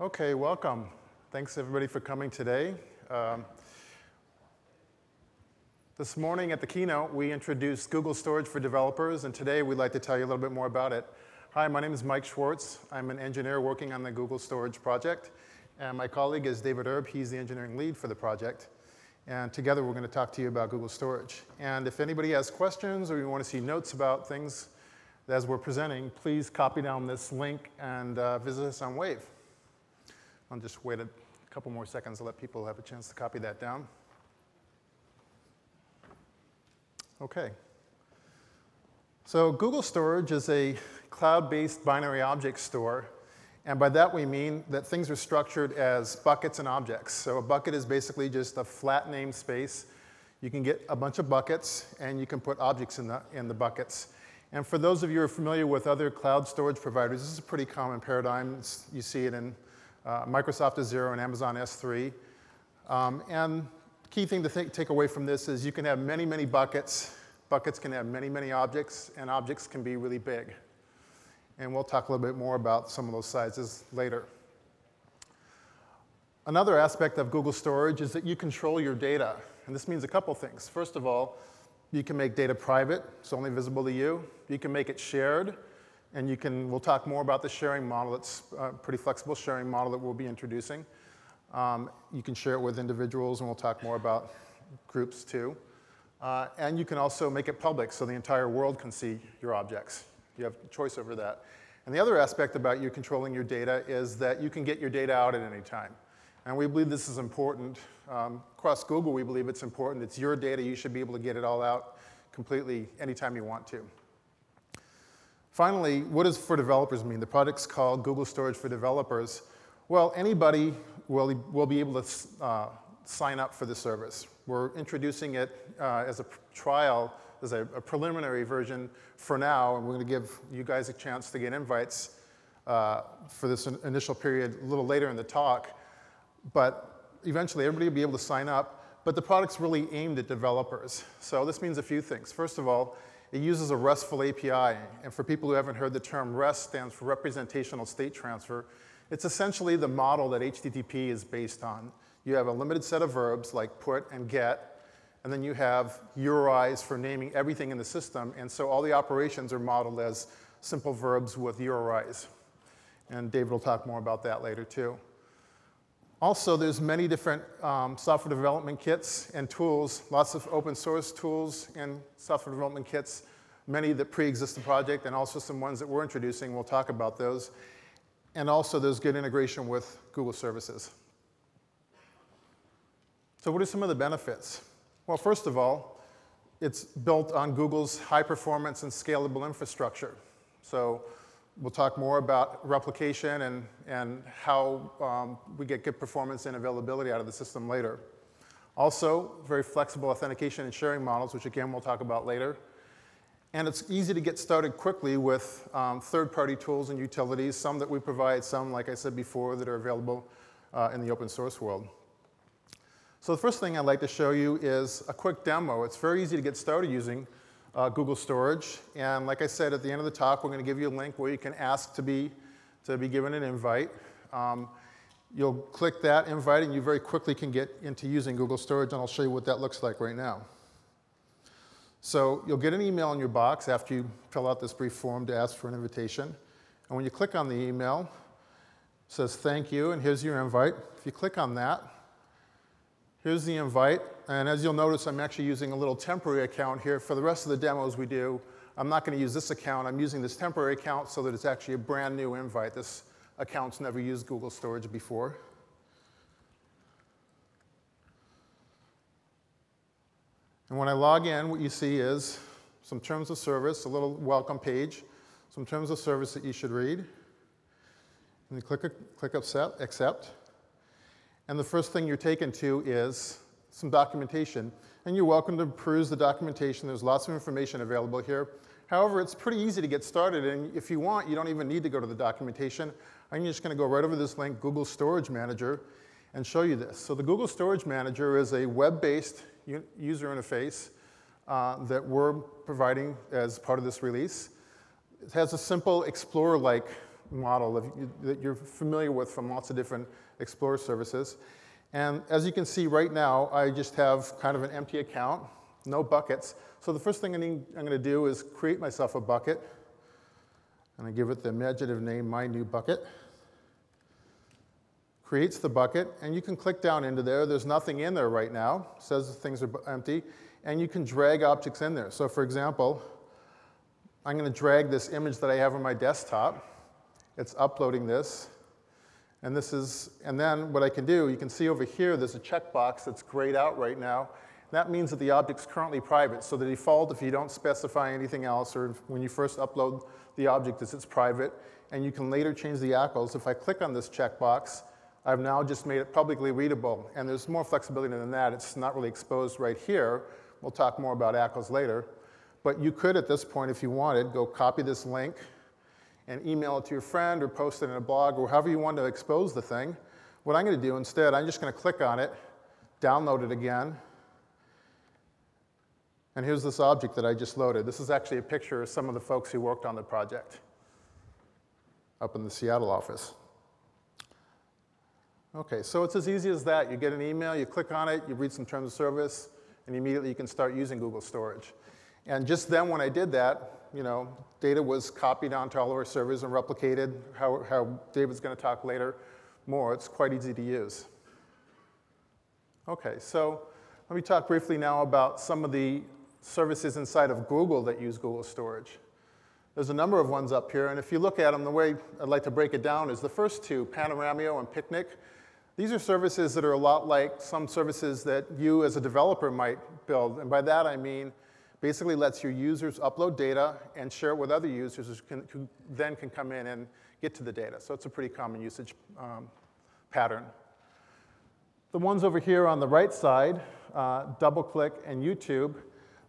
Okay, welcome. Thanks everybody for coming today. Um, this morning at the keynote, we introduced Google Storage for Developers, and today we'd like to tell you a little bit more about it. Hi, my name is Mike Schwartz. I'm an engineer working on the Google Storage project, and my colleague is David Erb. He's the engineering lead for the project. And together we're going to talk to you about Google Storage. And if anybody has questions or you want to see notes about things as we're presenting, please copy down this link and uh, visit us on Wave. I'll just wait a couple more seconds to let people have a chance to copy that down. Okay. So Google Storage is a cloud-based binary object store and by that we mean that things are structured as buckets and objects. So a bucket is basically just a flat namespace. You can get a bunch of buckets and you can put objects in the, in the buckets. And for those of you who are familiar with other cloud storage providers, this is a pretty common paradigm. You see it in uh, Microsoft Azure and Amazon S3. Um, and key thing to take away from this is you can have many, many buckets. Buckets can have many, many objects, and objects can be really big and we'll talk a little bit more about some of those sizes later. Another aspect of Google Storage is that you control your data, and this means a couple things. First of all, you can make data private, it's only visible to you. You can make it shared, and you can, we'll talk more about the sharing model. It's a pretty flexible sharing model that we'll be introducing. Um, you can share it with individuals, and we'll talk more about groups too. Uh, and you can also make it public so the entire world can see your objects. You have choice over that. And the other aspect about you controlling your data is that you can get your data out at any time. And we believe this is important. Um, across Google, we believe it's important. It's your data. You should be able to get it all out completely anytime you want to. Finally, what does for developers mean? The product's called Google Storage for Developers. Well, anybody will, will be able to uh, sign up for the service. We're introducing it uh, as a trial as a, a, preliminary version for now, and we're going to give you guys a chance to get invites uh, for this in initial period a little later in the talk. But eventually, everybody will be able to sign up. But the product's really aimed at developers. So this means a few things. First of all, it uses a RESTful API. And for people who haven't heard the term REST stands for Representational State Transfer. It's essentially the model that HTTP is based on. You have a limited set of verbs like put and get, and then you have URIs for naming everything in the system. And so all the operations are modeled as simple verbs with URIs. And David will talk more about that later too. Also, there's many different um, software development kits and tools, lots of open source tools and software development kits, many that pre-exist the project and also some ones that we're introducing. We'll talk about those. And also there's good integration with Google services. So what are some of the benefits? Well, first of all, it's built on Google's high performance and scalable infrastructure. So we'll talk more about replication and, and how um, we get good performance and availability out of the system later. Also, very flexible authentication and sharing models, which again we'll talk about later. And it's easy to get started quickly with um, third-party tools and utilities, some that we provide, some, like I said before, that are available uh, in the open source world. So the first thing I'd like to show you is a quick demo. It's very easy to get started using uh, Google Storage. And like I said, at the end of the talk, we're going to give you a link where you can ask to be, to be given an invite. Um, you'll click that invite, and you very quickly can get into using Google Storage, and I'll show you what that looks like right now. So you'll get an email in your box after you fill out this brief form to ask for an invitation. And when you click on the email, it says thank you, and here's your invite. If you click on that, Here's the invite, and as you'll notice, I'm actually using a little temporary account here. For the rest of the demos we do, I'm not going to use this account. I'm using this temporary account so that it's actually a brand new invite. This account's never used Google Storage before. And when I log in, what you see is some terms of service, a little welcome page, some terms of service that you should read. And you click, click accept, accept. And the first thing you're taken to is some documentation. And you're welcome to peruse the documentation. There's lots of information available here. However, it's pretty easy to get started. And if you want, you don't even need to go to the documentation. I'm just going to go right over this link, Google Storage Manager, and show you this. So the Google Storage Manager is a web-based user interface uh, that we're providing as part of this release. It has a simple Explorer-like model that, you, that you're familiar with from lots of different Explorer services. And as you can see right now, I just have kind of an empty account, no buckets. So the first thing I I'm going to do is create myself a bucket. And I give it the imaginative name, My New Bucket. Creates the bucket, and you can click down into there. There's nothing in there right now. It says things are empty. And you can drag objects in there. So for example, I'm going to drag this image that I have on my desktop. It's uploading this. And this is, and then what I can do, you can see over here, there's a checkbox that's grayed out right now. That means that the object's currently private. So the default, if you don't specify anything else, or when you first upload the object, is it's private. And you can later change the ACLs. If I click on this checkbox, I've now just made it publicly readable. And there's more flexibility than that. It's not really exposed right here. We'll talk more about ACLs later. But you could, at this point, if you wanted, go copy this link and email it to your friend or post it in a blog or however you want to expose the thing. What I'm going to do instead, I'm just going to click on it, download it again, and here's this object that I just loaded. This is actually a picture of some of the folks who worked on the project up in the Seattle office. Okay, so it's as easy as that. You get an email, you click on it, you read some terms of service, and immediately you can start using Google Storage. And just then when I did that, you know, data was copied onto all of our servers and replicated, how, how David's going to talk later more. It's quite easy to use. Okay, so let me talk briefly now about some of the services inside of Google that use Google Storage. There's a number of ones up here, and if you look at them, the way I'd like to break it down is the first two, Panoramio and Picnik. These are services that are a lot like some services that you as a developer might build, and by that I mean basically lets your users upload data and share it with other users who, can, who then can come in and get to the data. So it's a pretty common usage um, pattern. The ones over here on the right side, uh, DoubleClick and YouTube,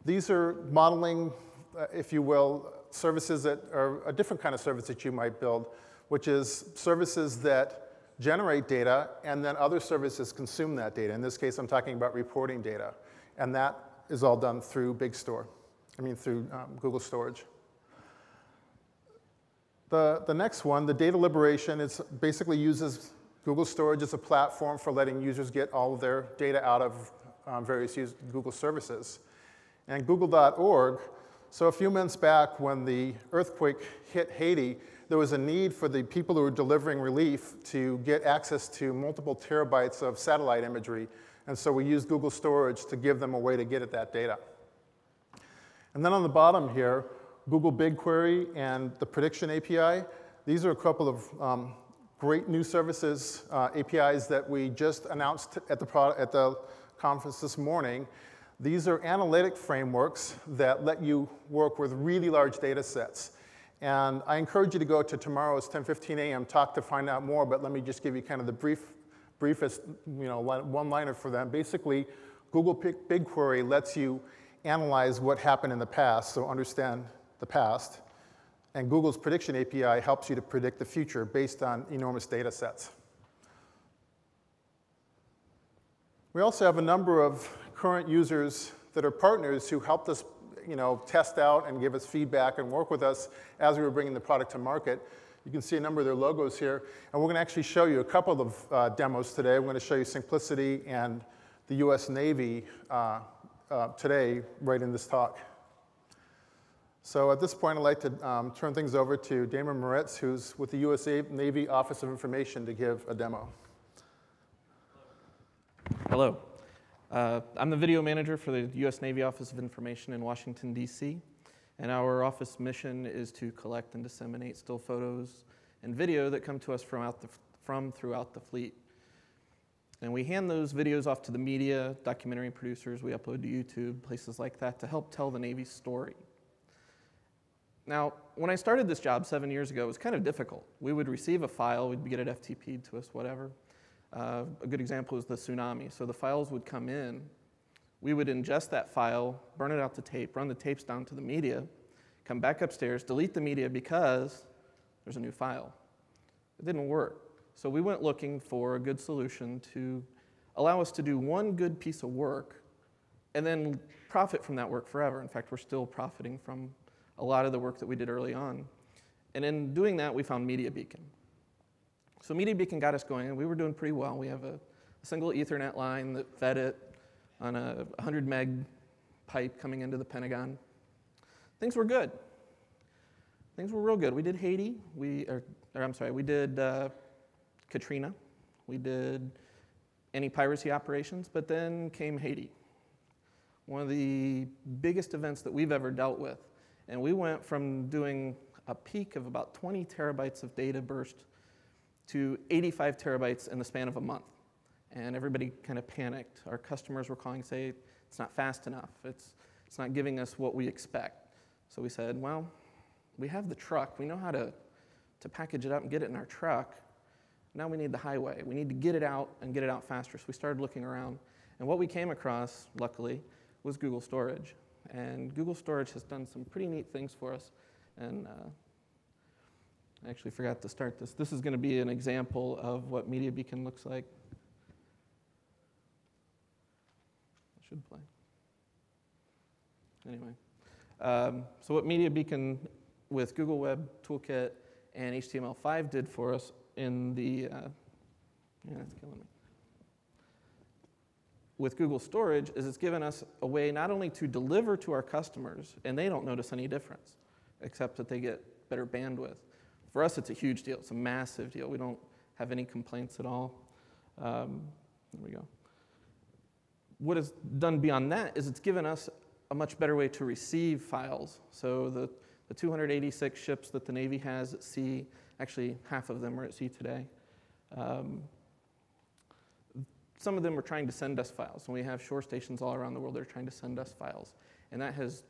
these are modeling, uh, if you will, services that are a different kind of service that you might build, which is services that generate data and then other services consume that data. In this case, I'm talking about reporting data. And that is all done through Big Store, I mean through um, Google Storage. The, the next one, the data liberation, is basically uses Google Storage as a platform for letting users get all of their data out of um, various Google services. And Google.org, so a few months back when the earthquake hit Haiti, there was a need for the people who were delivering relief to get access to multiple terabytes of satellite imagery and so we use Google Storage to give them a way to get at that data. And then on the bottom here, Google BigQuery and the Prediction API. These are a couple of um, great new services, uh, APIs that we just announced at the, at the conference this morning. These are analytic frameworks that let you work with really large data sets. And I encourage you to go to tomorrow's 10:15 a.m. talk to find out more, but let me just give you kind of the brief briefest you know, one-liner for them. Basically, Google BigQuery lets you analyze what happened in the past, so understand the past. And Google's Prediction API helps you to predict the future based on enormous data sets. We also have a number of current users that are partners who helped us you know, test out and give us feedback and work with us as we were bringing the product to market. You can see a number of their logos here. And we're going to actually show you a couple of uh, demos today. We're going to show you Syncplicity and the US Navy uh, uh, today, right in this talk. So at this point, I'd like to um, turn things over to Damon Moritz, who's with the US Navy Office of Information, to give a demo. Hello. Uh, I'm the video manager for the US Navy Office of Information in Washington, D.C. And our office mission is to collect and disseminate still photos and video that come to us from, out the, from throughout the fleet. And we hand those videos off to the media, documentary producers, we upload to YouTube, places like that to help tell the Navy's story. Now, when I started this job seven years ago, it was kind of difficult. We would receive a file, we'd get it FTP'd to us, whatever. Uh, a good example is the tsunami. So the files would come in, we would ingest that file, burn it out to tape, run the tapes down to the media, come back upstairs, delete the media because there's a new file. It didn't work. So we went looking for a good solution to allow us to do one good piece of work and then profit from that work forever. In fact, we're still profiting from a lot of the work that we did early on. And in doing that, we found Media Beacon. So Media Beacon got us going, and we were doing pretty well. We have a, single Ethernet line that fed it on a 100 meg pipe coming into the Pentagon. Things were good. Things were real good. We did Haiti. We, or, or I'm sorry, we did uh, Katrina. We did any piracy operations, but then came Haiti. One of the biggest events that we've ever dealt with. And we went from doing a peak of about 20 terabytes of data burst to 85 terabytes in the span of a month. And everybody kind of panicked. Our customers were calling, say, it's not fast enough. It's, it's not giving us what we expect. So we said, well, we have the truck. We know how to, to package it up and get it in our truck. Now we need the highway. We need to get it out and get it out faster. So we started looking around. And what we came across, luckily, was Google Storage. And Google Storage has done some pretty neat things for us. And uh, I actually forgot to start this. This is going to be an example of what Media Beacon looks like. Should play. Anyway, um, so what Media Beacon with Google Web Toolkit and HTML5 did for us in the, uh, yeah, that's killing me. With Google Storage is it's given us a way not only to deliver to our customers, and they don't notice any difference, except that they get better bandwidth. For us, it's a huge deal. It's a massive deal. We don't have any complaints at all. Um, there we go. What is done beyond that is it's given us a much better way to receive files. So the, the 286 ships that the Navy has at sea, actually half of them are at sea today. Um, some of them are trying to send us files, and we have shore stations all around the world that are trying to send us files. And that has,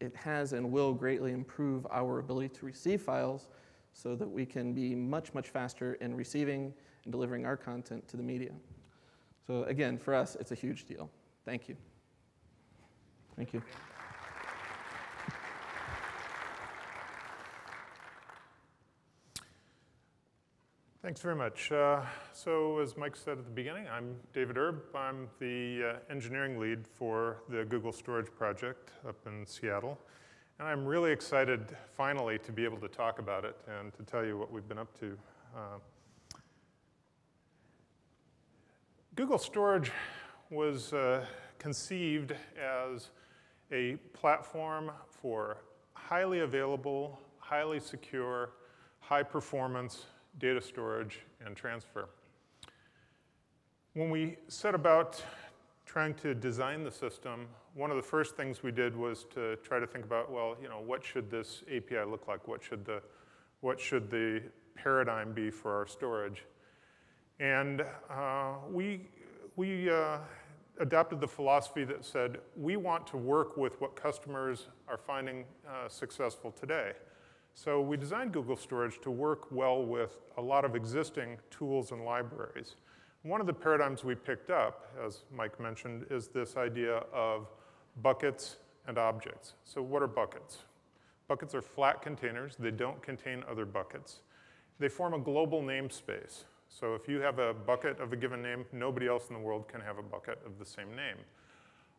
it has and will greatly improve our ability to receive files so that we can be much, much faster in receiving and delivering our content to the media. So again, for us, it's a huge deal. Thank you. Thank you. Thanks very much. Uh, so as Mike said at the beginning, I'm David Erb. I'm the uh, engineering lead for the Google Storage project up in Seattle. And I'm really excited finally to be able to talk about it and to tell you what we've been up to. Uh, Google Storage was uh, conceived as a platform for highly available, highly secure, high performance data storage, and transfer. When we set about trying to design the system, one of the first things we did was to try to think about, well, you know, what should this API look like? What should the, what should the paradigm be for our storage? And uh, we, we uh, adopted the philosophy that said, we want to work with what customers are finding uh, successful today. So we designed Google Storage to work well with a lot of existing tools and libraries. One of the paradigms we picked up, as Mike mentioned, is this idea of buckets and objects. So what are buckets? Buckets are flat containers. They don't contain other buckets. They form a global namespace. So if you have a bucket of a given name, nobody else in the world can have a bucket of the same name.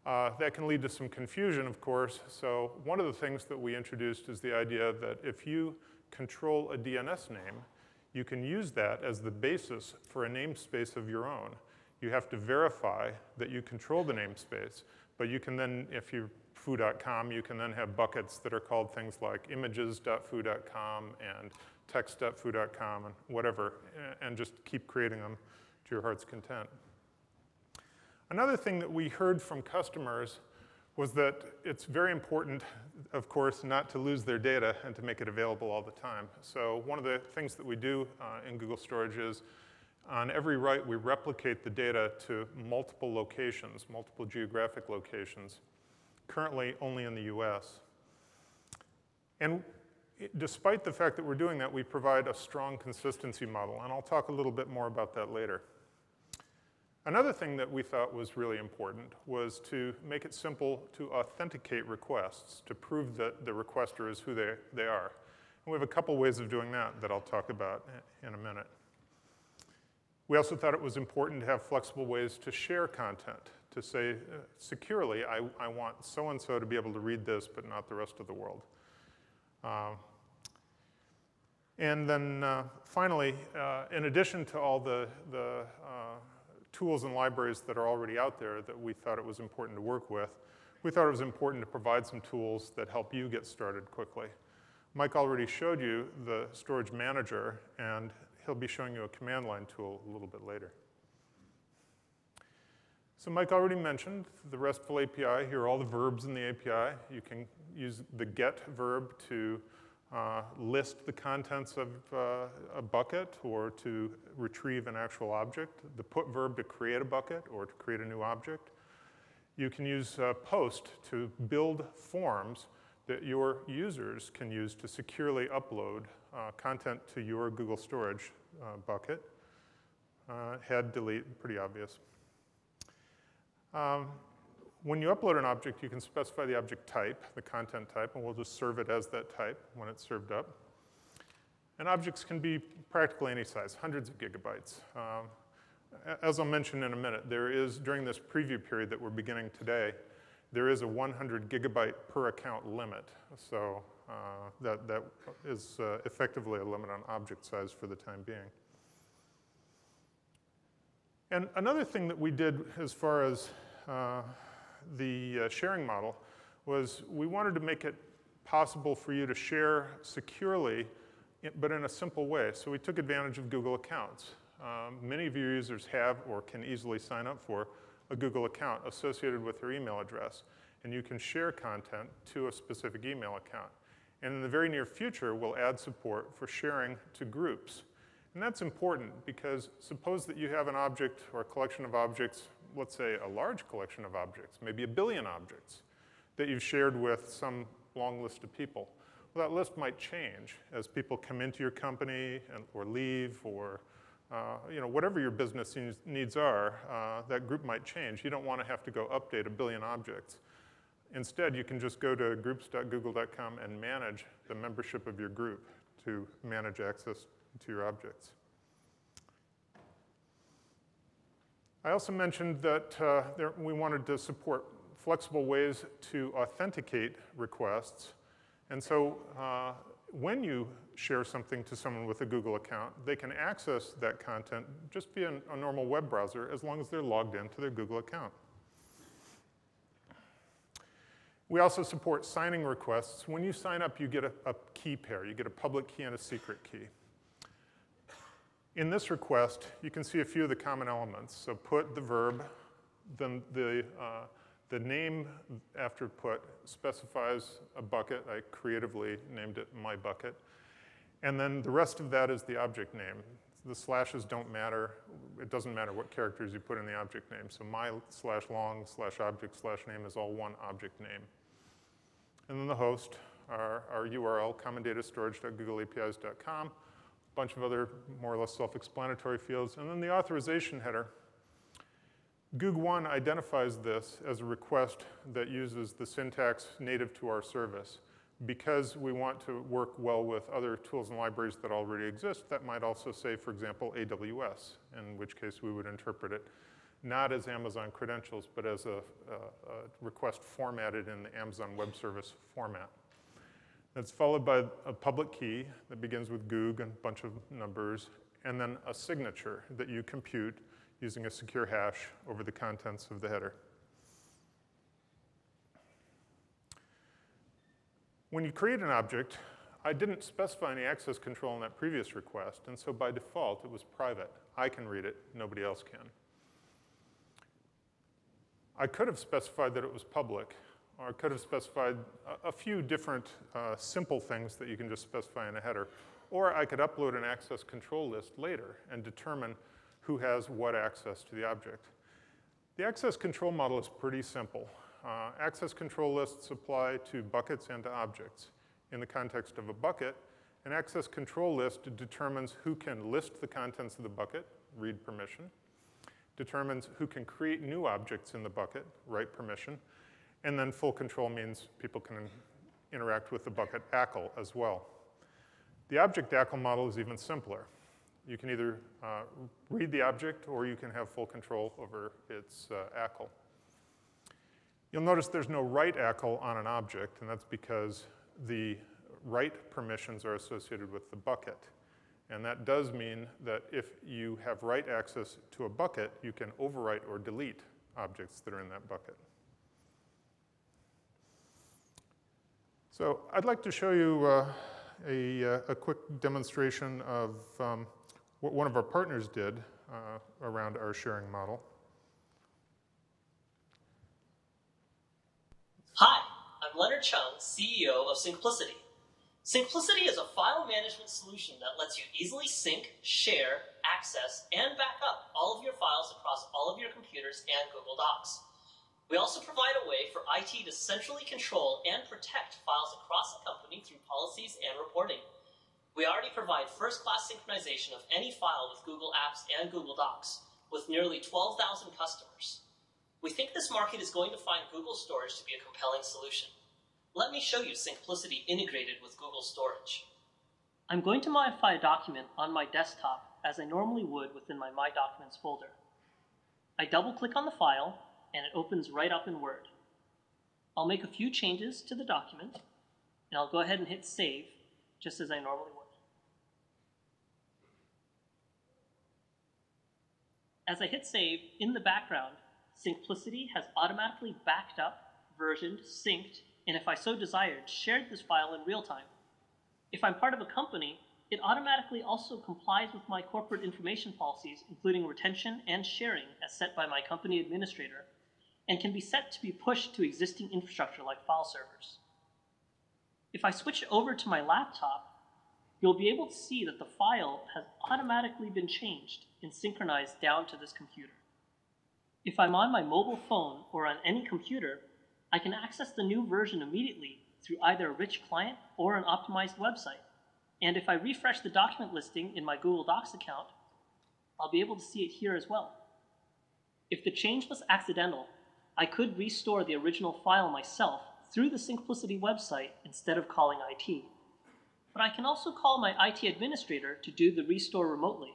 Uh, that can lead to some confusion, of course. So one of the things that we introduced is the idea that if you control a DNS name, you can use that as the basis for a namespace of your own. You have to verify that you control the namespace, but you can then, if you're foo.com, you can then have buckets that are called things like images.foo.com and text.foo.com and whatever, and just keep creating them to your heart's content. Another thing that we heard from customers was that it's very important, of course, not to lose their data and to make it available all the time. So one of the things that we do uh, in Google Storage is on every write, we replicate the data to multiple locations, multiple geographic locations, currently only in the US. And despite the fact that we're doing that, we provide a strong consistency model, and I'll talk a little bit more about that later. Another thing that we thought was really important was to make it simple to authenticate requests, to prove that the requester is who they, they are. And we have a couple ways of doing that that I'll talk about in a minute. We also thought it was important to have flexible ways to share content, to say uh, securely, I, I want so-and-so to be able to read this, but not the rest of the world. Um, And then uh, finally, uh, in addition to all the, the uh, tools and libraries that are already out there that we thought it was important to work with, we thought it was important to provide some tools that help you get started quickly. Mike already showed you the storage manager, and he'll be showing you a command line tool a little bit later. So Mike already mentioned the RESTful API. Here are all the verbs in the API. You can use the get verb to uh, list the contents of uh, a bucket or to retrieve an actual object, the put verb to create a bucket or to create a new object. You can use uh, post to build forms that your users can use to securely upload uh, content to your Google Storage uh, bucket. Uh, head, delete, pretty obvious. Um, when you upload an object, you can specify the object type, the content type, and we'll just serve it as that type when it's served up. And objects can be practically any size, hundreds of gigabytes. Um, as I'll mention in a minute, there is, during this preview period that we're beginning today, there is a 100 gigabyte per account limit. So uh, that, that is uh, effectively a limit on object size for the time being. And another thing that we did as far as uh, the uh, sharing model was we wanted to make it possible for you to share securely, but in a simple way. So we took advantage of Google Accounts. Um, many of your users have or can easily sign up for a Google account associated with their email address. And you can share content to a specific email account. And in the very near future, we'll add support for sharing to groups. And that's important because suppose that you have an object or a collection of objects let's say, a large collection of objects, maybe a billion objects, that you've shared with some long list of people. Well, that list might change as people come into your company and, or leave or uh, you know, whatever your business needs are, uh, that group might change. You don't want to have to go update a billion objects. Instead, you can just go to groups.google.com and manage the membership of your group to manage access to your objects. I also mentioned that uh, there, we wanted to support flexible ways to authenticate requests. And so uh, when you share something to someone with a Google account, they can access that content just via a normal web browser as long as they're logged into their Google account. We also support signing requests. When you sign up, you get a, a key pair. You get a public key and a secret key. In this request, you can see a few of the common elements. So put the verb, then the, uh, the name after put specifies a bucket. I creatively named it my bucket. And then the rest of that is the object name. The slashes don't matter. It doesn't matter what characters you put in the object name. So my slash long slash object slash name is all one object name. And then the host, our, our URL, commondataStorage.googleapis.com bunch of other more or less self-explanatory fields, and then the authorization header. GOOG1 identifies this as a request that uses the syntax native to our service. Because we want to work well with other tools and libraries that already exist, that might also say, for example, AWS, in which case we would interpret it not as Amazon credentials, but as a, a, a request formatted in the Amazon Web Service format. It's followed by a public key that begins with Goog and a bunch of numbers, and then a signature that you compute using a secure hash over the contents of the header. When you create an object, I didn't specify any access control in that previous request, and so by default it was private. I can read it, nobody else can. I could have specified that it was public, or could have specified a, a few different uh, simple things that you can just specify in a header. Or I could upload an access control list later and determine who has what access to the object. The access control model is pretty simple. Uh, access control lists apply to buckets and to objects. In the context of a bucket, an access control list determines who can list the contents of the bucket, read permission, determines who can create new objects in the bucket, write permission, and then full control means people can interact with the bucket ACL as well. The object ACL model is even simpler. You can either uh, read the object or you can have full control over its uh, ACL. You'll notice there's no write ACL on an object, and that's because the write permissions are associated with the bucket. And that does mean that if you have write access to a bucket, you can overwrite or delete objects that are in that bucket. So I'd like to show you uh, a, uh, a, quick demonstration of um, what one of our partners did uh, around our sharing model. Hi, I'm Leonard Chung, CEO of Syncplicity. Syncplicity is a file management solution that lets you easily sync, share, access, and back up all of your files across all of your computers and Google Docs. We also provide a way for IT to centrally control and protect files across the company through policies and reporting. We already provide first-class synchronization of any file with Google Apps and Google Docs, with nearly 12,000 customers. We think this market is going to find Google Storage to be a compelling solution. Let me show you Syncplicity integrated with Google Storage. I'm going to modify a document on my desktop as I normally would within my My Documents folder. I double click on the file and it opens right up in Word. I'll make a few changes to the document and I'll go ahead and hit save just as I normally would. As I hit save, in the background, Syncplicity has automatically backed up, versioned, synced, and if I so desired, shared this file in real time. If I'm part of a company, it automatically also complies with my corporate information policies, including retention and sharing as set by my company administrator, and can be set to be pushed to existing infrastructure like file servers. If I switch over to my laptop, you'll be able to see that the file has automatically been changed and synchronized down to this computer. If I'm on my mobile phone or on any computer, I can access the new version immediately through either a rich client or an optimized website. And if I refresh the document listing in my Google Docs account, I'll be able to see it here as well. If the change was accidental, I could restore the original file myself through the Syncplicity website instead of calling IT. But I can also call my IT administrator to do the restore remotely.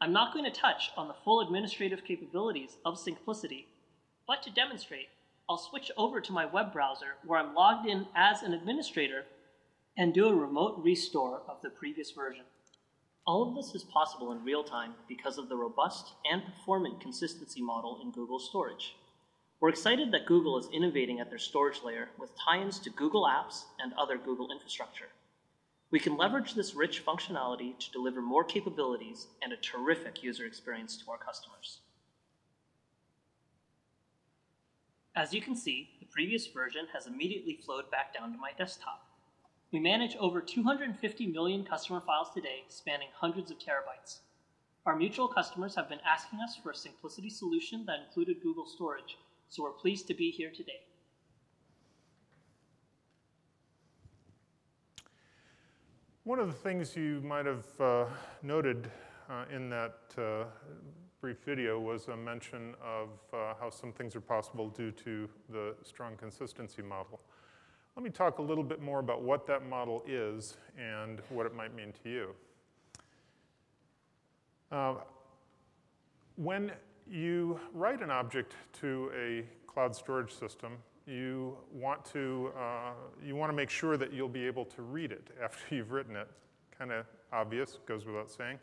I'm not going to touch on the full administrative capabilities of Syncplicity, but to demonstrate, I'll switch over to my web browser where I'm logged in as an administrator and do a remote restore of the previous version. All of this is possible in real time because of the robust and performant consistency model in Google Storage. We're excited that Google is innovating at their storage layer with tie-ins to Google Apps and other Google infrastructure. We can leverage this rich functionality to deliver more capabilities and a terrific user experience to our customers. As you can see, the previous version has immediately flowed back down to my desktop. We manage over 250 million customer files today, spanning hundreds of terabytes. Our mutual customers have been asking us for a Syncplicity solution that included Google Storage, so we're pleased to be here today. One of the things you might have uh, noted uh, in that uh, brief video was a mention of uh, how some things are possible due to the strong consistency model. Let me talk a little bit more about what that model is and what it might mean to you. Uh, when you write an object to a cloud storage system, you want to uh, you want to make sure that you'll be able to read it after you've written it. Kind of obvious, goes without saying.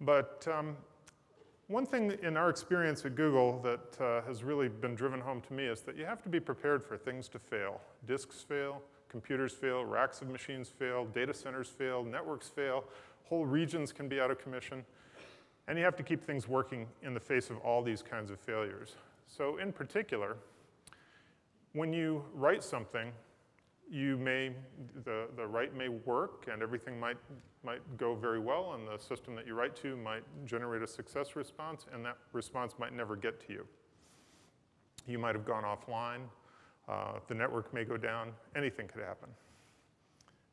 But um, one thing in our experience at Google that uh, has really been driven home to me is that you have to be prepared for things to fail. Disks fail, computers fail, racks of machines fail, data centers fail, networks fail, whole regions can be out of commission. And you have to keep things working in the face of all these kinds of failures. So in particular, when you write something, you may, the, the write may work and everything might, might go very well and the system that you write to might generate a success response and that response might never get to you. You might have gone offline, uh, the network may go down, anything could happen.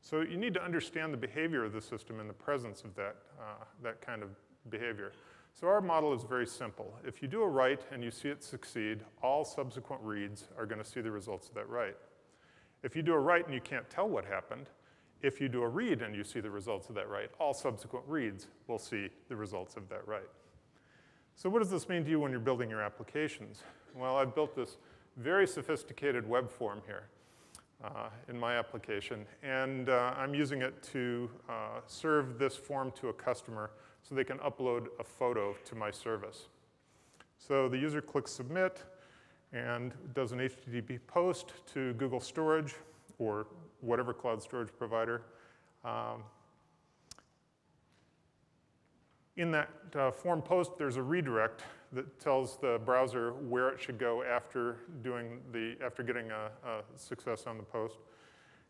So you need to understand the behavior of the system in the presence of that, uh, that kind of behavior. So our model is very simple. If you do a write and you see it succeed, all subsequent reads are going to see the results of that write. If you do a write and you can't tell what happened, if you do a read and you see the results of that write, all subsequent reads will see the results of that write. So what does this mean to you when you're building your applications? Well, I've built this very sophisticated web form here. uh, in my application. And uh, I'm using it to uh, serve this form to a customer so they can upload a photo to my service. So the user clicks submit and does an HTTP post to Google Storage or whatever cloud storage provider. Um, in that uh, form post, there's a redirect that tells the browser where it should go after doing the after getting a, a success on the post.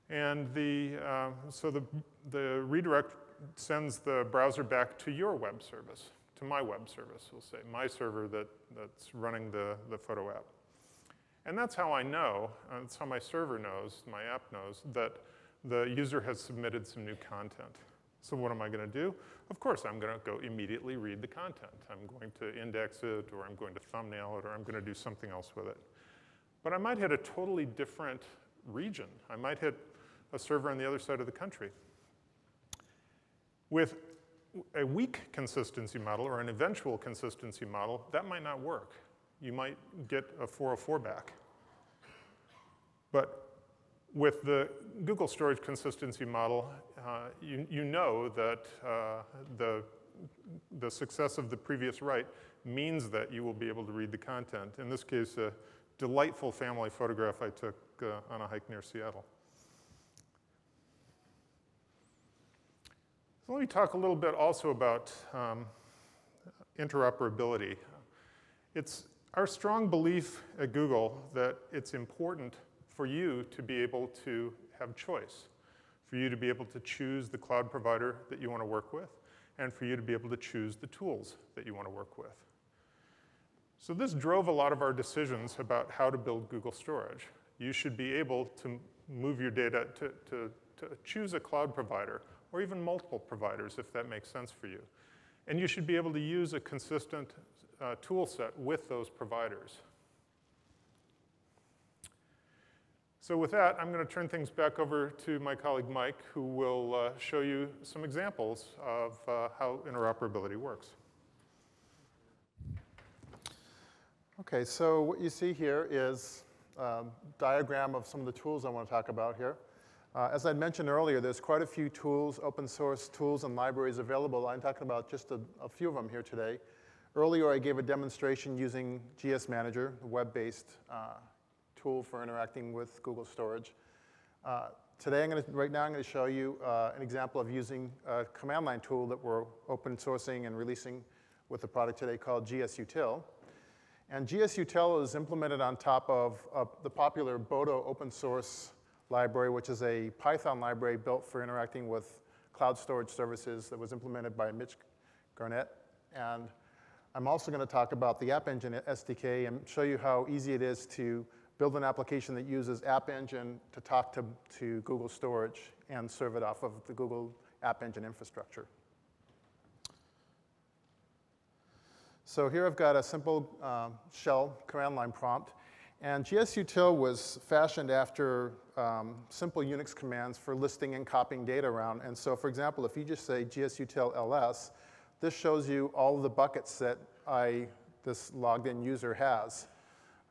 And the uh, so the the redirect sends the browser back to your web service, to my web service, we'll say, my server that, that's running the, the photo app. And that's how I know, uh, that's how my server knows, my app knows, that the user has submitted some new content. So what am I going to do? Of course, I'm going to go immediately read the content. I'm going to index it, or I'm going to thumbnail it, or I'm going to do something else with it. But I might hit a totally different region. I might hit a server on the other side of the country. With a weak consistency model or an eventual consistency model, that might not work. You might get a 404 back. But with the Google Storage Consistency Model, uh, you, you know that uh, the, the success of the previous write means that you will be able to read the content. In this case, a delightful family photograph I took uh, on a hike near Seattle. So let me talk a little bit also about um, interoperability. It's our strong belief at Google that it's important for you to be able to have choice, for you to be able to choose the cloud provider that you want to work with, and for you to be able to choose the tools that you want to work with. So this drove a lot of our decisions about how to build Google Storage. You should be able to move your data to, to, to choose a cloud provider or even multiple providers if that makes sense for you. And you should be able to use a consistent uh, tool set with those providers. So with that, I'm going to turn things back over to my colleague Mike, who will uh, show you some examples of uh, how interoperability works. Okay, so what you see here is a diagram of some of the tools I want to talk about here. Uh, as I mentioned earlier, there's quite a few tools, open source tools and libraries available. I'm talking about just a, a few of them here today. Earlier, I gave a demonstration using GS Manager, a web-based uh, tool for interacting with Google Storage. Uh, today, I'm to, right now, I'm going to show you uh, an example of using a command line tool that we're open sourcing and releasing with a product today called GSUtil. And GSUtil is implemented on top of the popular Boto open source library, which is a Python library built for interacting with cloud storage services that was implemented by Mitch Garnaat. And I'm also going to talk about the App Engine SDK and show you how easy it is to build an application that uses App Engine to talk to, to Google Storage and serve it off of the Google App Engine infrastructure. So here I've got a simple uh, shell command line prompt. And gsutil was fashioned after um, simple Unix commands for listing and copying data around. And so, for example, if you just say gsutil ls, this shows you all the buckets that I, this logged in user has.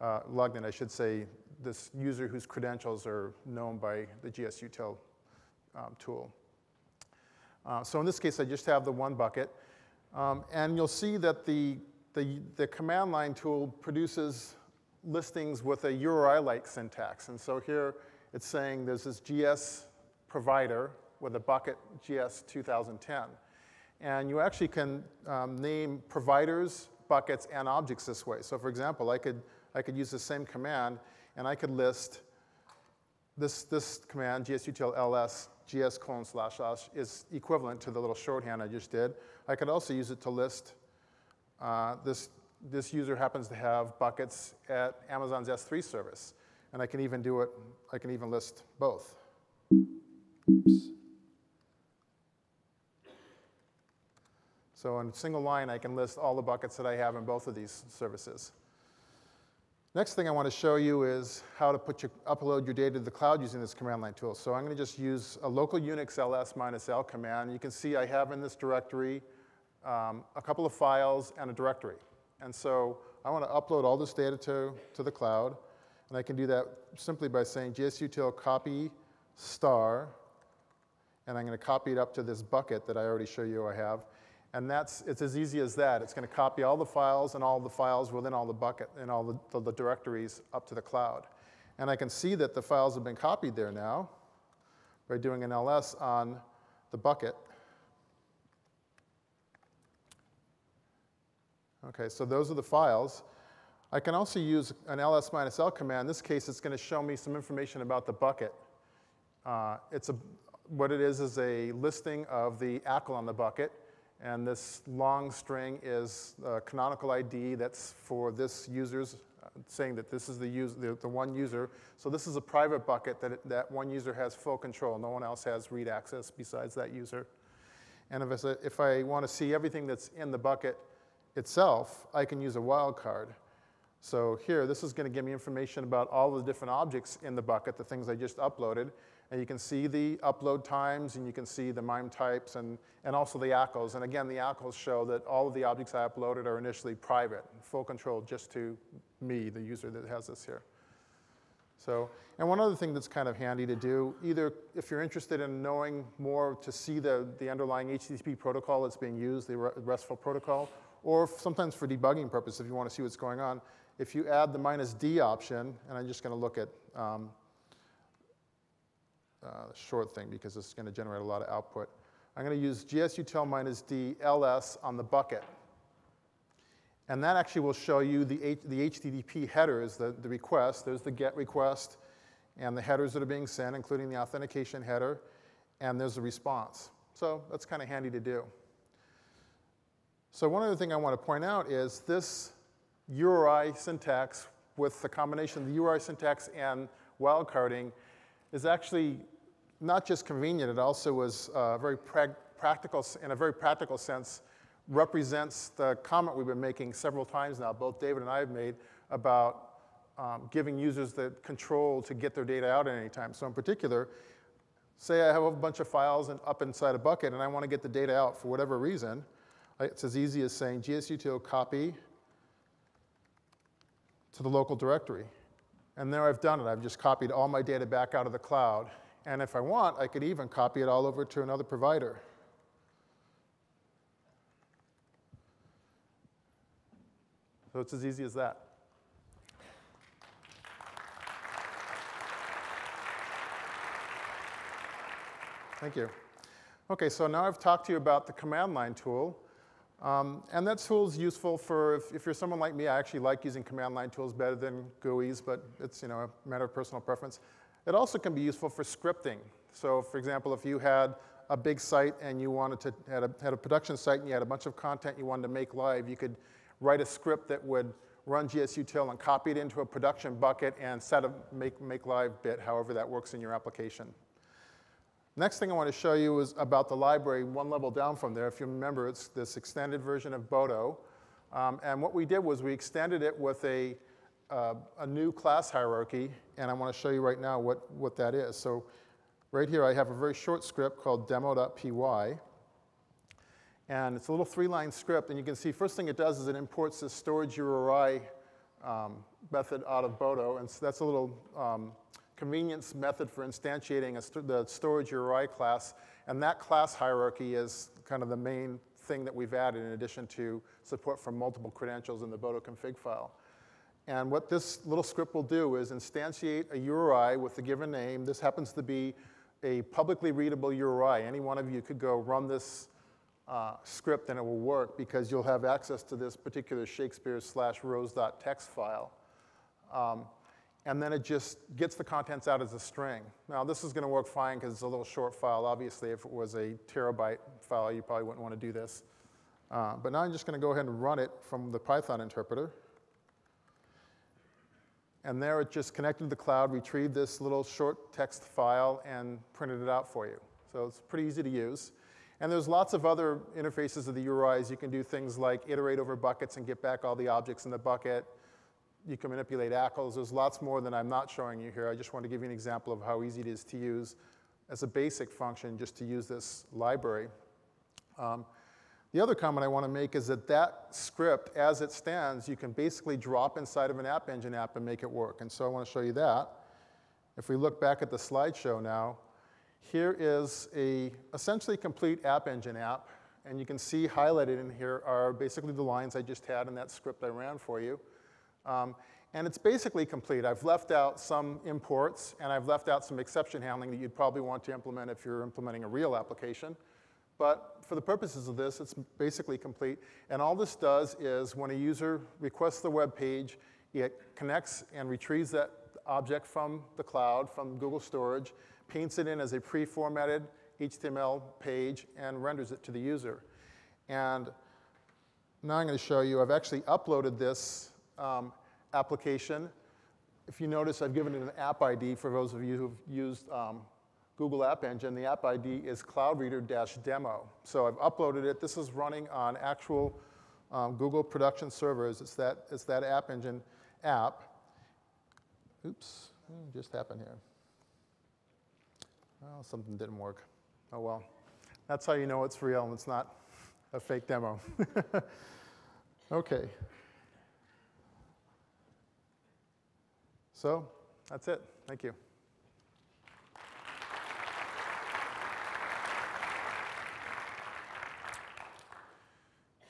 Uh, logged in, I should say, this user whose credentials are known by the gsutil um, tool. Uh, so in this case, I just have the one bucket. Um, and you'll see that the, the, the command line tool produces listings with a URI-like syntax. And so here it's saying there's this GS provider with a bucket GS 2010. And you actually can um, name providers, buckets, and objects this way. So for example, I could, I could use the same command, and I could list this, this command, gsutil ls gs colon slash slash, is equivalent to the little shorthand I just did. I could also use it to list uh, this this user happens to have buckets at Amazon's S3 service. And I can even do it, I can even list both. Oops. So in a single line, I can list all the buckets that I have in both of these services. Next thing I want to show you is how to put your, upload your data to the cloud using this command line tool. So I'm going to just use a local Unix ls minus l command. You can see I have in this directory um, a couple of files and a directory. And so I want to upload all this data to, to the cloud. And I can do that simply by saying gsutil copy star, and I'm going to copy it up to this bucket that I already show you I have. And that's, it's as easy as that. It's going to copy all the files and all the files within all the bucket and all the, the, the directories up to the cloud. And I can see that the files have been copied there now by doing an ls on the bucket. Okay, so those are the files. I can also use an ls minus l command. In this case, it's going to show me some information about the bucket. Uh, it's a, what it is is a listing of the ACL on the bucket. And this long string is a canonical ID that's for this user's, uh, saying that this is the, user, the, the, one user. So this is a private bucket that, it, that one user has full control. No one else has read access besides that user. And if, a, if I want to see everything that's in the bucket itself, I can use a wildcard. So here, this is going to give me information about all the different objects in the bucket, the things I just uploaded. And you can see the upload times, and you can see the MIME types, and, and also the ACLs. And again, the ACLs show that all of the objects I uploaded are initially private, full control just to me, the user that has this here. So, and one other thing that's kind of handy to do, either if you're interested in knowing more to see the, the underlying HTTP protocol that's being used, the RESTful protocol, or sometimes for debugging purposes if you want to see what's going on, if you add the minus D option, and I'm just going to look at um, uh, short thing because it's going to generate a lot of output. I'm going to use gsutil minus D ls on the bucket. And that actually will show you the, H the HTTP headers, the, the request. There's the GET request and the headers that are being sent, including the authentication header, and there's the response. So that's kind of handy to do. So one other thing I want to point out is this URI syntax with the combination of the URI syntax and wildcarding is actually not just convenient, it also was uh, very practical, in a very practical sense, represents the comment we've been making several times now, both David and I have made, about um, giving users the control to get their data out at any time. So in particular, say I have a bunch of files in, up inside a bucket and I want to get the data out for whatever reason, it's as easy as saying gsutil copy to the local directory. And there I've done it. I've just copied all my data back out of the cloud. And if I want, I could even copy it all over to another provider. So it's as easy as that. Thank you. Okay, so now I've talked to you about the command line tool. Um, and that tool is useful for, if, if, you're someone like me, I actually like using command line tools better than GUIs, but it's you know, a matter of personal preference. It also can be useful for scripting. So for example, if you had a big site and you wanted to, had a, had a production site and you had a bunch of content you wanted to make live, you could write a script that would run gsutil and copy it into a production bucket and set a make, make live bit, however that works in your application. Next thing I want to show you is about the library one level down from there. If you remember, it's this extended version of Boto. Um, and what we did was we extended it with a, uh, a new class hierarchy, and I want to show you right now what, what that is. So right here I have a very short script called demo.py. And it's a little three-line script, and you can see first thing it does is it imports this storage URI um, method out of Boto, and so that's a little um, convenience method for instantiating st the storage URI class, and that class hierarchy is kind of the main thing that we've added in addition to support for multiple credentials in the Boto config file. And what this little script will do is instantiate a URI with the given name. This happens to be a publicly readable URI. Any one of you could go run this uh, script and it will work because you'll have access to this particular Shakespeare slash rose.txt file. Um, and then it just gets the contents out as a string. Now, this is going to work fine because it's a little short file. Obviously, if it was a terabyte file, you probably wouldn't want to do this. Uh, but now I'm just going to go ahead and run it from the Python interpreter. And there it just connected to the cloud, retrieved this little short text file, and printed it out for you. So it's pretty easy to use. And there's lots of other interfaces of the URIs. You can do things like iterate over buckets and get back all the objects in the bucket you can manipulate ACLs. There's lots more than I'm not showing you here. I just want to give you an example of how easy it is to use as a basic function just to use this library. Um, The other comment I want to make is that that script, as it stands, you can basically drop inside of an App Engine app and make it work. And so I want to show you that. If we look back at the slideshow now, here is a essentially complete App Engine app. And you can see highlighted in here are basically the lines I just had in that script I ran for you. Um, and it's basically complete. I've left out some imports, and I've left out some exception handling that you'd probably want to implement if you're implementing a real application. But for the purposes of this, it's basically complete. And all this does is when a user requests the web page, it connects and retrieves that object from the cloud, from Google Storage, paints it in as a pre-formatted HTML page, and renders it to the user. And now I'm going to show you, I've actually uploaded this um, application. If you notice, I've given it an app ID for those of you who've used um, Google App Engine. The app ID is cloudreader-demo. So I've uploaded it. This is running on actual um, Google production servers. It's that, it's that App Engine app. Oops, just happened here? Well, something didn't work. Oh well. That's how you know it's real and it's not a fake demo. okay. So that's it. Thank you.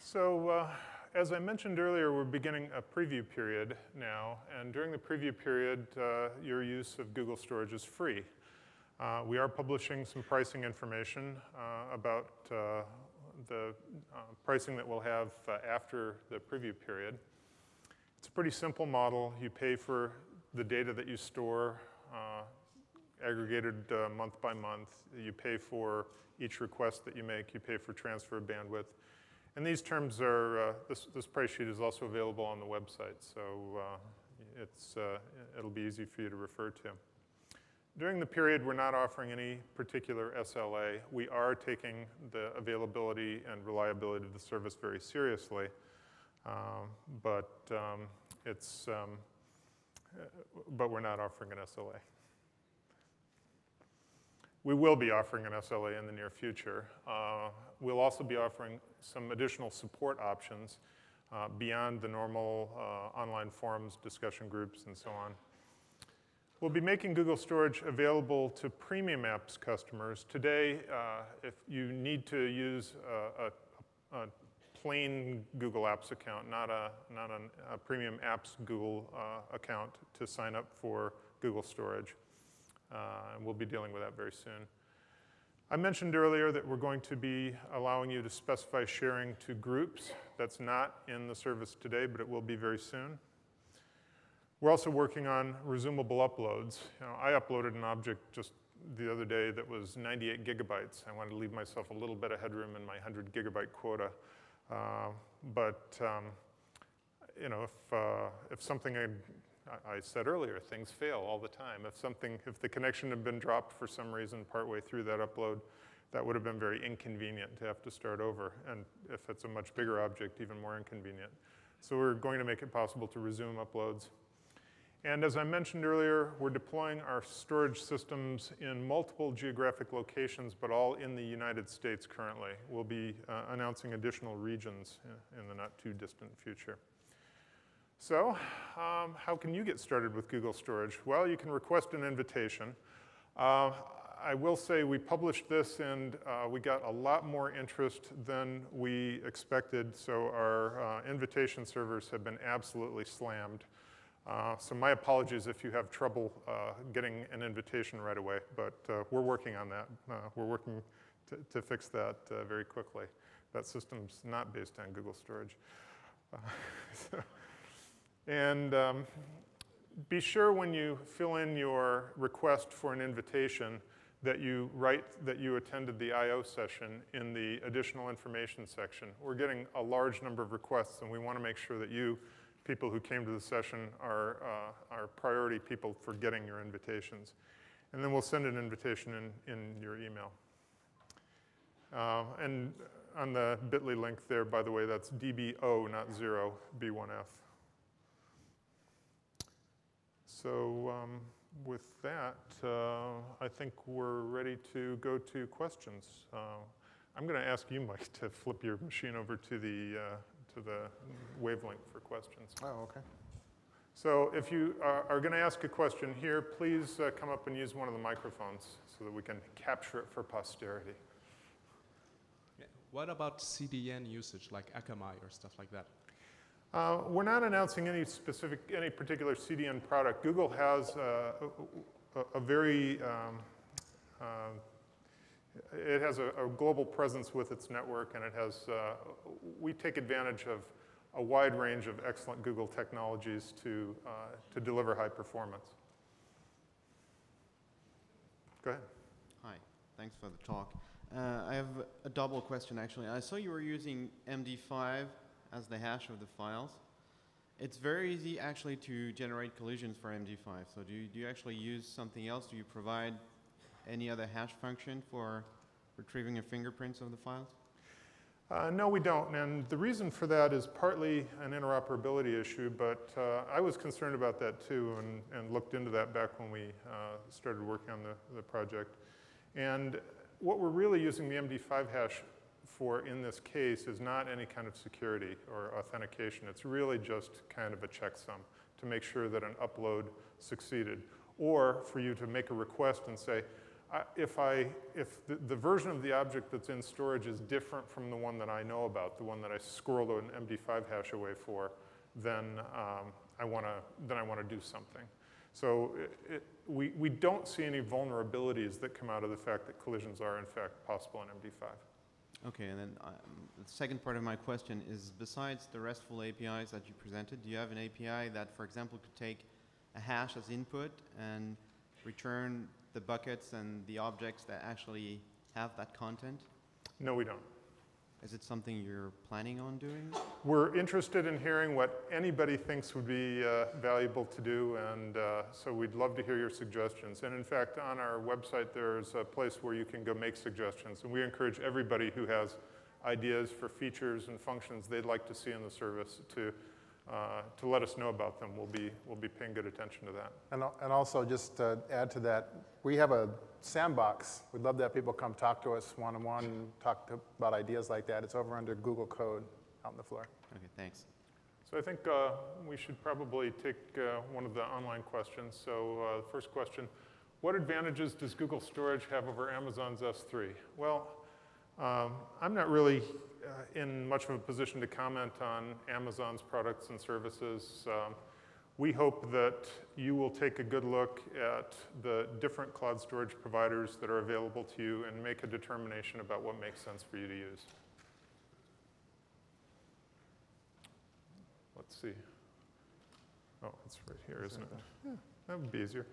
So uh, as I mentioned earlier, we're beginning a preview period now. And during the preview period, uh, your use of Google Storage is free. Uh, we are publishing some pricing information uh, about uh, the uh, pricing that we'll have after the preview period. It's a pretty simple model. You pay for the data that you store, aggregated month by month. You pay for each request that you make. You pay for transfer bandwidth. And these terms are, uh, this, this price sheet is also available on the website, so uh, it's, uh, it'll be easy for you to refer to. During the period, we're not offering any particular SLA. We are taking the availability and reliability of the service very seriously, um, but um, it's, um, but we're not offering an SLA. We will be offering an SLA in the near future. Uh, we'll also be offering some additional support options uh, beyond the normal uh, online forums, discussion groups, and so on. We'll be making Google Storage available to Premium Apps customers. Today, uh, if you need to use a, a, a, plain Google Apps account, not a, not an, a Premium Apps Google uh, account to sign up for Google Storage. Uh, and we'll be dealing with that very soon. I mentioned earlier that we're going to be allowing you to specify sharing to groups. That's not in the service today, but it will be very soon. We're also working on resumable uploads. You know, I uploaded an object just the other day that was 98 gigabytes. I wanted to leave myself a little bit of headroom in my 100 gigabyte quota. Uh, but um, you know, if, uh, if something I, I said earlier, things fail all the time. If something, if the connection had been dropped for some reason partway through that upload, that would have been very inconvenient to have to start over. And if it's a much bigger object, even more inconvenient. So we're going to make it possible to resume uploads. And as I mentioned earlier, we're deploying our storage systems in multiple geographic locations, but all in the United States currently. We'll be uh, announcing additional regions in the not too distant future. So um, how can you get started with Google Storage? Well, you can request an invitation. Uh, I will say we published this and uh, we got a lot more interest than we expected, so our uh, invitation servers have been absolutely slammed. Uh, so my apologies if you have trouble uh, getting an invitation right away, but uh, we're working on that. Uh, we're working to, to fix that uh, very quickly. That system's not based on Google Storage. And um, be sure when you fill in your request for an invitation that you write that you attended the I.O. session in the additional information section. We're getting a large number of requests and we want to make sure that you people who came to the session are, uh, are priority people for getting your invitations. And then we'll send an invitation in, in your email. Uh, and on the bit.ly link there, by the way, that's DBO, not zero, B1F. So um, with that, uh, I think we're ready to go to questions. Uh, I'm going to ask you, Mike, to flip your machine over to the, uh, to the wavelength for questions. Oh, okay. So if you are, are going to ask a question here, please uh, come up and use one of the microphones so that we can capture it for posterity. What about CDN usage, like Akamai or stuff like that? Uh, we're not announcing any specific, any particular CDN product. Google has uh, a, a, very, um, uh, it has a, a, global presence with its network, and it has. Uh, we take advantage of a wide range of excellent Google technologies to uh, to deliver high performance. Go ahead. Hi, thanks for the talk. Uh, I have a double question actually. I saw you were using MD5 as the hash of the files. It's very easy actually to generate collisions for MD5. So do you, do you actually use something else? Do you provide any other hash function for retrieving your fingerprints of the files? Uh, no, we don't. And the reason for that is partly an interoperability issue, but uh, I was concerned about that too and, and looked into that back when we uh, started working on the, the project. And what we're really using the MD5 hash for in this case is not any kind of security or authentication. It's really just kind of a checksum to make sure that an upload succeeded. Or for you to make a request and say, if, I, if the, the, version of the object that's in storage is different from the one that I know about, the one that I squirreled an MD5 hash away for, then um, I want to then I want to do something. So it, it, we, we don't see any vulnerabilities that come out of the fact that collisions are in fact possible in MD5. Okay, and then um, the second part of my question is besides the RESTful APIs that you presented, do you have an API that, for example, could take a hash as input and return the buckets and the objects that actually have that content? No, we don't. Is it something you're planning on doing? We're interested in hearing what anybody thinks would be uh, valuable to do, and uh, so we'd love to hear your suggestions. And in fact, on our website, there's a place where you can go make suggestions, and we encourage everybody who has ideas for features and functions they'd like to see in the service to uh, to let us know about them. We'll be, we'll be paying good attention to that. And, and also, just to add to that, we have a sandbox. We'd love to have people come talk to us one on one and talk to, about ideas like that. It's over under Google Code out on the floor. Okay, thanks. So I think uh, we should probably take uh, one of the online questions. So uh, the first question, what advantages does Google Storage have over Amazon's S3? Well, um, I'm not really in much of a position to comment on Amazon's products and services. Um, we hope that you will take a good look at the different cloud storage providers that are available to you and make a determination about what makes sense for you to use. Let's see. Oh, it's right here, isn't it? Yeah, that would be easier.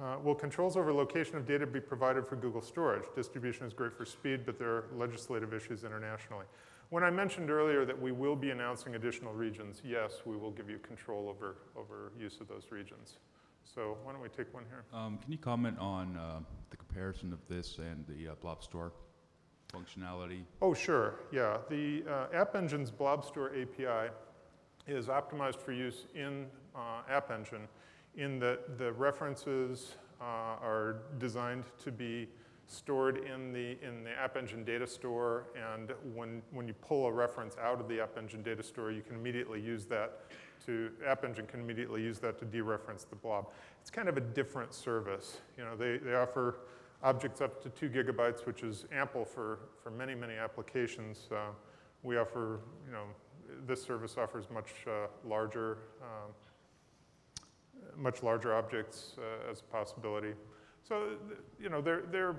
Uh, will controls over location of data be provided for Google Storage? Distribution is great for speed, but there are legislative issues internationally. When I mentioned earlier that we will be announcing additional regions, yes, we will give you control over, over use of those regions. So why don't we take one here? Um, can you comment on uh, the comparison of this and the uh, Blob Store functionality? Oh, sure. Yeah. The uh, App Engine's Blob Store API is optimized for use in uh, App Engine in that the references uh, are designed to be stored in the, in the App Engine data store, and when, when you pull a reference out of the App Engine data store, you can immediately use that to, App Engine can immediately use that to dereference the blob. It's kind of a different service. You know, they, they offer objects up to two gigabytes, which is ample for, for many, many applications. Uh, we offer, you know, this service offers much uh, larger um, much larger objects uh, as a possibility. So, you know, they're, they're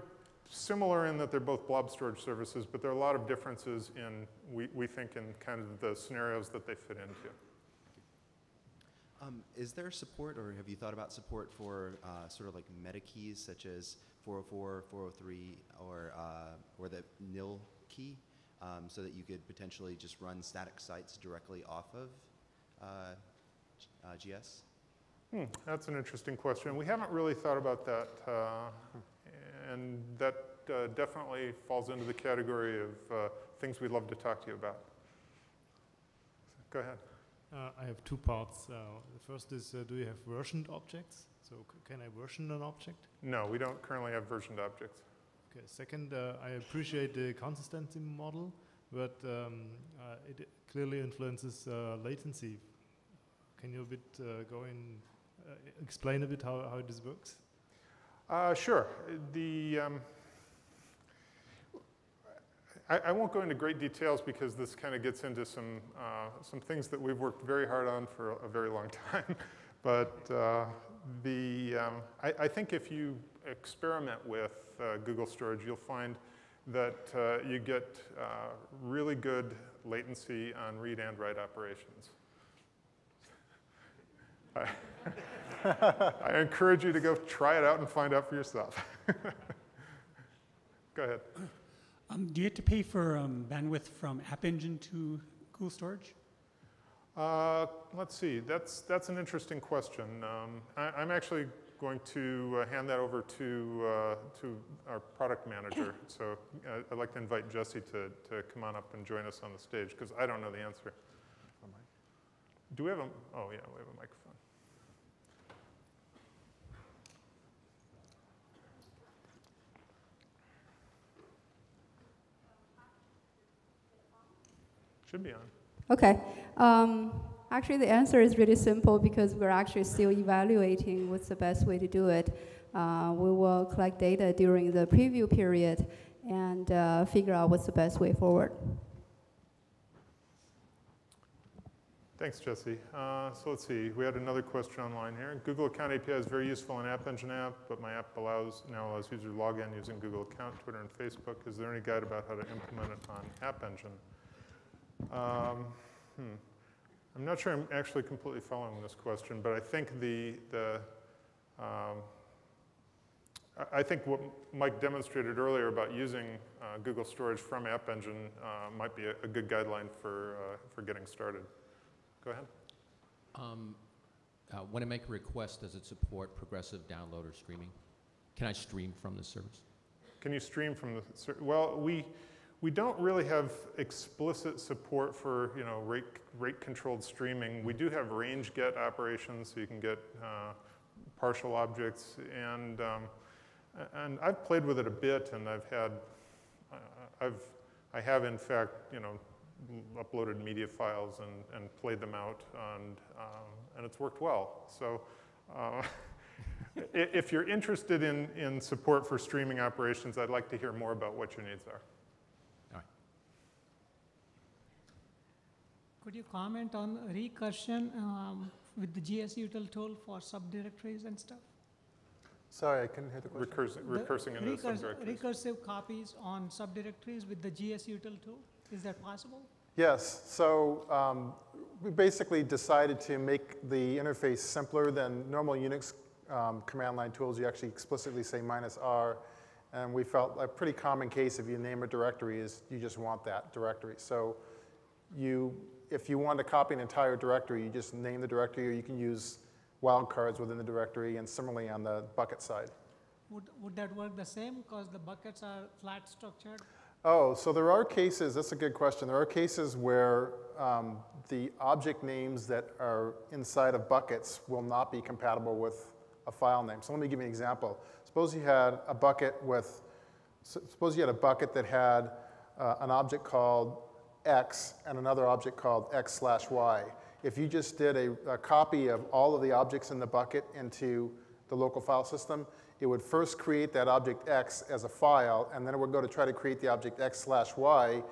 similar in that they're both blob storage services, but there are a lot of differences in, we, we think, in kind of the scenarios that they fit into. Um, is there support, or have you thought about support for uh, sort of like meta keys such as 404, 403, or, uh, or the nil key, um, so that you could potentially just run static sites directly off of uh, uh GS? Hmm, that's an interesting question. We haven't really thought about that, uh, and that uh, definitely falls into the category of uh, things we'd love to talk to you about. Go ahead. Uh, I have two parts. Uh, the first is, uh, do you have versioned objects? So can I version an object? No, we don't currently have versioned objects. Okay. Second, uh, I appreciate the consistency model, but um, uh, it clearly influences uh, latency. Can you a bit uh, go in, explain a bit how, how this works? Uh, sure. The, um, I, I won't go into great details because this kind of gets into some, uh, some things that we've worked very hard on for a, very long time. but uh, the, um, I, I, think if you experiment with uh, Google Storage, you'll find that uh, you get uh, really good latency on read and write operations. I encourage you to go try it out and find out for yourself. go ahead. Um, do you have to pay for um, bandwidth from App Engine to Google Storage? Uh, let's see. That's that's an interesting question. Um, I, am actually going to uh, hand that over to uh, to our product manager. so uh, I'd like to invite Jesse to to come on up and join us on the stage because I don't know the answer. Do we have a? Oh yeah, we have a microphone. Should be on. Okay. Um, actually, the answer is really simple because we're actually still evaluating what's the best way to do it. Uh, we will collect data during the preview period and uh, figure out what's the best way forward. Thanks, Jesse. Uh, so let's see, we had another question online here. Google Account API is very useful in App Engine app, but my app allows now allows users to log in using Google Account, Twitter, and Facebook. Is there any guide about how to implement it on App Engine? Um, hmm. I'm not sure I'm actually completely following this question, but I think the, the um, I think what Mike demonstrated earlier about using uh, Google Storage from App Engine uh, might be a, a, good guideline for, uh, for getting started. Go ahead. Um, uh, when I make a request, does it support progressive download or streaming? Can I stream from the service? Can you stream from the, well, we, we don't really have explicit support for you know rate rate controlled streaming. We do have range get operations, so you can get uh, partial objects, and um, and I've played with it a bit, and I've had uh, I've I have in fact you know uploaded media files and, and played them out, and um, and it's worked well. So. Uh, if you're interested in, in support for streaming operations, I'd like to hear more about what your needs are. You comment on recursion um, with the GSUtil tool for subdirectories and stuff? Sorry, I couldn't hear the question. Recurs recursing into recurs subdirectories. Recursive copies on subdirectories with the GSUtil tool. Is that possible? Yes. So um, we basically decided to make the interface simpler than normal Unix um, command line tools. You actually explicitly say minus R. And we felt a pretty common case if you name a directory is you just want that directory. So you if you want to copy an entire directory, you just name the directory, or you can use wildcards within the directory, and similarly on the bucket side. Would, would that work the same because the buckets are flat structured? Oh, so there are cases, that's a good question. There are cases where um, the object names that are inside of buckets will not be compatible with a file name. So let me give you an example. Suppose you had a bucket with, suppose you had a bucket that had uh, an object called x and another object called x slash y. If you just did a, a, copy of all of the objects in the bucket into the local file system, it would first create that object x as a file, and then it would go to try to create the object x slash y,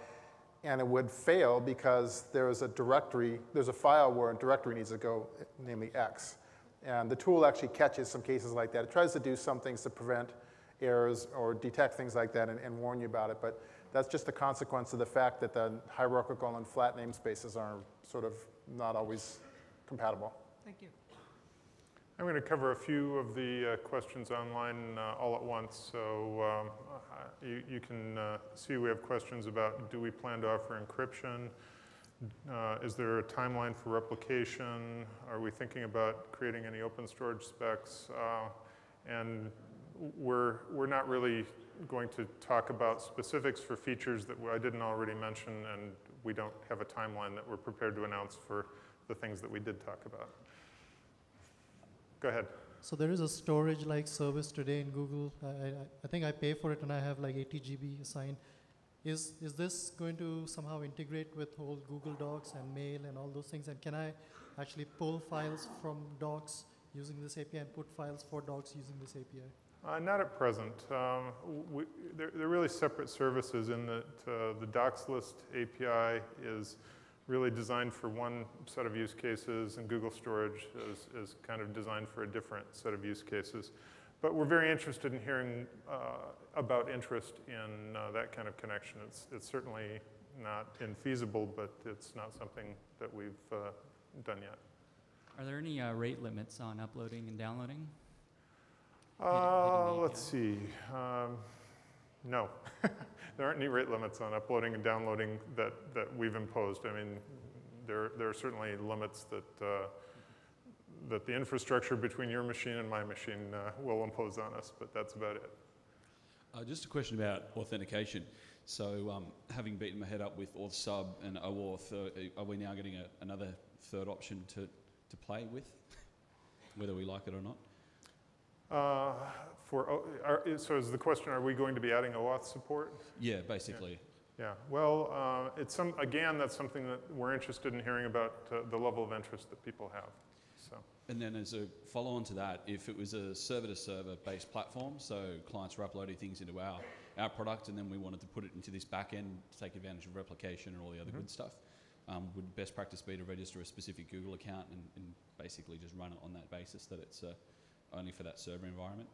and it would fail because there's a directory, there's a file where a directory needs to go, namely x. And the tool actually catches some cases like that. It tries to do some things to prevent errors or detect things like that and, and warn you about it. But that's just a consequence of the fact that the hierarchical and flat namespaces are sort of not always compatible. Thank you. I'm going to cover a few of the uh, questions online uh, all at once. So um, you, you, can uh, see we have questions about do we plan to offer encryption? Uh, is there a timeline for replication? Are we thinking about creating any open storage specs? Uh, and we're, we're not really going to talk about specifics for features that I didn't already mention, and we don't have a timeline that we're prepared to announce for the things that we did talk about. Go ahead. So there is a storage-like service today in Google. I, I, I think I pay for it and I have like 80 GB assigned. Is, is this going to somehow integrate with whole Google Docs and Mail and all those things? And can I actually pull files from Docs using this API and put files for Docs using this API? Uh, not at present. Um, we, they're, they're, really separate services in that uh, the docs list API is really designed for one set of use cases and Google Storage is, is kind of designed for a different set of use cases. But we're very interested in hearing uh, about interest in uh, that kind of connection. It's, it's certainly not infeasible, but it's not something that we've uh, done yet. Are there any uh, rate limits on uploading and downloading? Uh, let's see. Um, no, there aren't any rate limits on uploading and downloading that, that we've imposed. I mean, there, there are certainly limits that, uh, that the infrastructure between your machine and my machine uh, will impose on us, but that's about it. Uh, just a question about authentication. So, um, having beaten my head up with AuthSub and OAuth, uh, are we now getting a, another third option to, to play with, whether we like it or not? Uh, for, are, so is the question, are we going to be adding OAuth support? Yeah, basically. Yeah, yeah. well, uh, it's some, again, that's something that we're interested in hearing about uh, the level of interest that people have. So. And then as a follow-on to that, if it was a server-to-server based platform, so clients were uploading things into our, our product and then we wanted to put it into this backend to take advantage of replication and all the other mm -hmm. good stuff, um, would best practice be to register a specific Google account and, and basically just run it on that basis that it's uh, only for that server environment?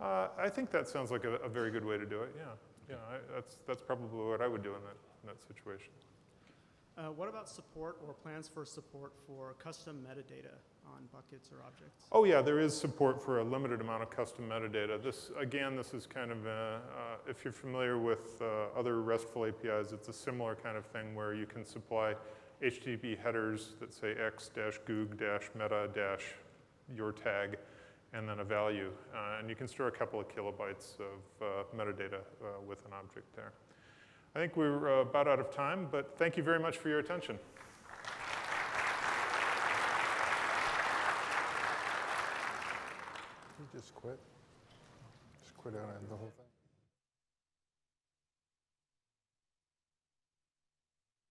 Uh, I think that sounds like a, a, very good way to do it, yeah. Yeah, I, that's, that's probably what I would do in that, in that situation. Uh, what about support or plans for support for custom metadata on buckets or objects? Oh yeah, there is support for a limited amount of custom metadata. This, again, this is kind of, a, uh, if you're familiar with uh, other RESTful APIs, it's a similar kind of thing where you can supply HTTP headers that say x-goog-meta- your tag, and then a value. Uh, and you can store a couple of kilobytes of uh, metadata uh, with an object there. I think we're uh, about out of time, but thank you very much for your attention. He just quit. Just quit out the whole thing.